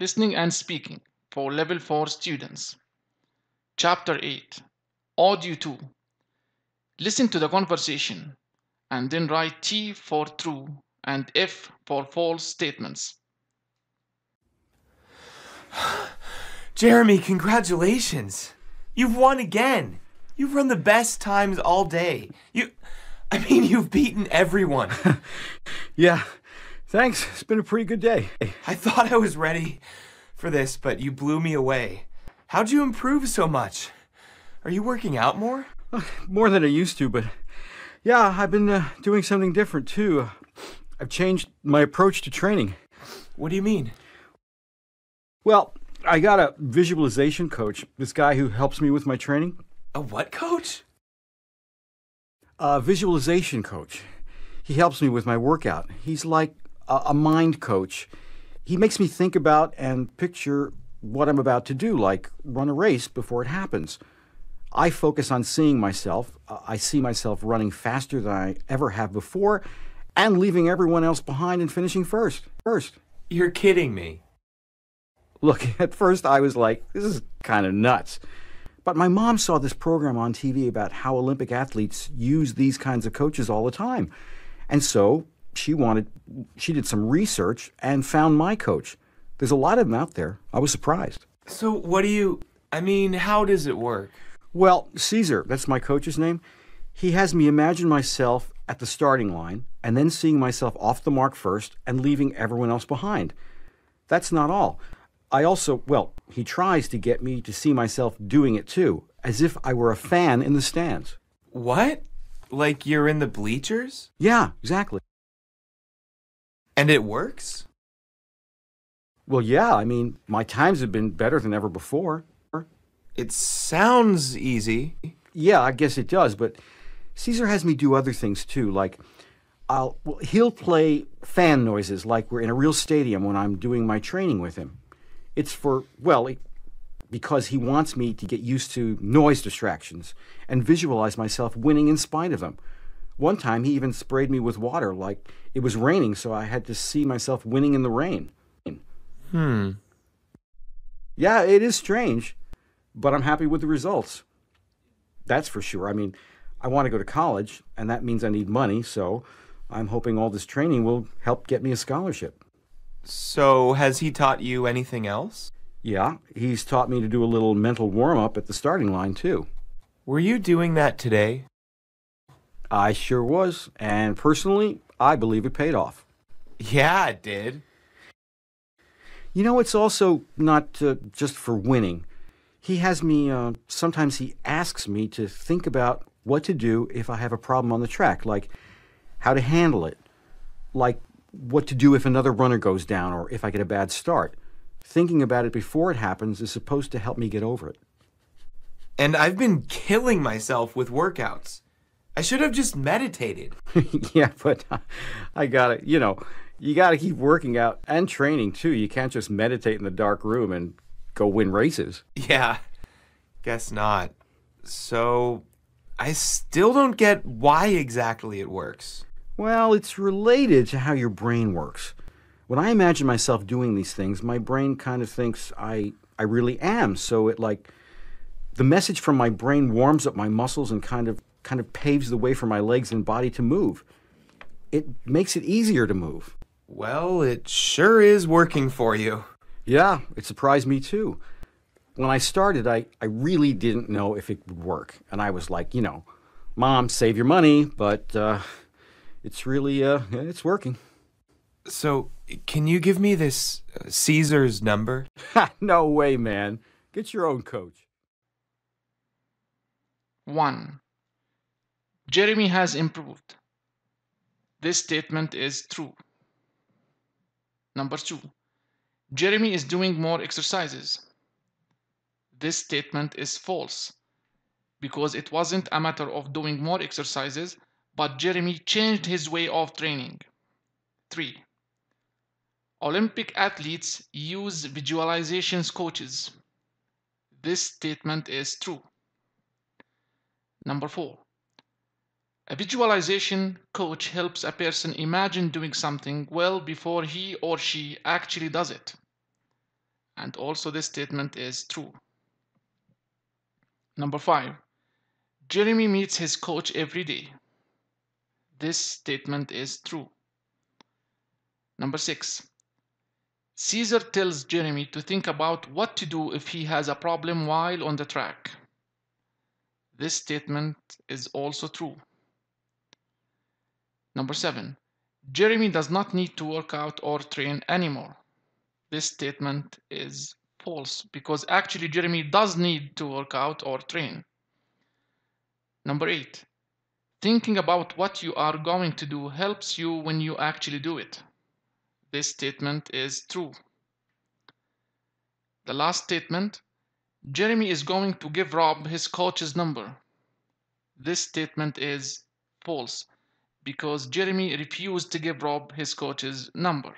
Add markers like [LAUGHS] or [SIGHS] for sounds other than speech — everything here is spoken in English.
Listening and Speaking for Level 4 students. Chapter 8 Audio 2 Listen to the conversation and then write T for true and F for false statements. [SIGHS] Jeremy, congratulations. You've won again. You've run the best times all day. You I mean, you've beaten everyone. [LAUGHS] Yeah, thanks. It's been a pretty good day. I thought I was ready for this, but you blew me away. How'd you improve so much? Are you working out more? More than I used to, but yeah, I've been uh, doing something different too. I've changed my approach to training. What do you mean? Well, I got a visualization coach, this guy who helps me with my training. A what coach? A visualization coach. He helps me with my workout. He's like a, a mind coach. He makes me think about and picture what I'm about to do, like run a race before it happens. I focus on seeing myself. Uh, I see myself running faster than I ever have before and leaving everyone else behind and finishing first. First. You're kidding me. Look, [LAUGHS] at first I was like, this is kind of nuts. But my mom saw this program on TV about how Olympic athletes use these kinds of coaches all the time. And so she wanted, she did some research and found my coach. There's a lot of them out there. I was surprised. So, what do you I mean, how does it work? Well, Caesar, that's my coach's name, he has me imagine myself at the starting line and then seeing myself off the mark first and leaving everyone else behind. That's not all. I also, well, he tries to get me to see myself doing it too, as if I were a fan in the stands. What? Like you're in the bleachers? Yeah, exactly. And it works? Well, yeah, I mean, my times have been better than ever before. It sounds easy. Yeah, I guess it does, but Caesar has me do other things too, like I'll well, he'll play fan noises like we're in a real stadium when I'm doing my training with him. It's for well, it- because he wants me to get used to noise distractions and visualize myself winning in spite of them. One time he even sprayed me with water like it was raining, so I had to see myself winning in the rain. Hmm. Yeah, it is strange, but I'm happy with the results. That's for sure. I mean, I want to go to college, and that means I need money, so I'm hoping all this training will help get me a scholarship. So, has he taught you anything else? Yeah, he's taught me to do a little mental warm up at the starting line, too. Were you doing that today? I sure was, and personally, I believe it paid off. Yeah, it did. You know, it's also not uh, just for winning. He has me, uh, sometimes he asks me to think about what to do if I have a problem on the track, like how to handle it, like what to do if another runner goes down or if I get a bad start. Thinking about it before it happens is supposed to help me get over it. And I've been killing myself with workouts. I should have just meditated. [LAUGHS] yeah, but I gotta, you know, you gotta keep working out and training too. You can't just meditate in the dark room and go win races. Yeah, guess not. So, I still don't get why exactly it works. Well, it's related to how your brain works. When I imagine myself doing these things, my brain kind of thinks I I really am. So it like the message from my brain warms up my muscles and kind of kind of paves the way for my legs and body to move. It makes it easier to move. Well, it sure is working for you. Yeah, it surprised me too. When I started, I, I really didn't know if it would work. And I was like, you know, Mom, save your money, but uh, it's really, uh, it's working. So, can you give me this uh, Caesar's number? no way, man. Get your own coach. 1. Jeremy has improved. This statement is true. Number 2. Jeremy is doing more exercises. This statement is false because it wasn't a matter of doing more exercises, but Jeremy changed his way of training. 3. Olympic athletes use visualizations coaches. This statement is true. Number four, a visualization coach helps a person imagine doing something well before he or she actually does it. And also this statement is true. Number five, Jeremy meets his coach every day. This statement is true. Number six, Caesar tells Jeremy to think about what to do if he has a problem while on the track. This statement is also true. Number seven, Jeremy does not need to work out or train anymore. This statement is false because actually Jeremy does need to work out or train. Number eight, thinking about what you are going to do helps you when you actually do it. This statement is true. The last statement, Jeremy is going to give Rob his coach's number. This statement is false because Jeremy refused to give Rob his coach's number.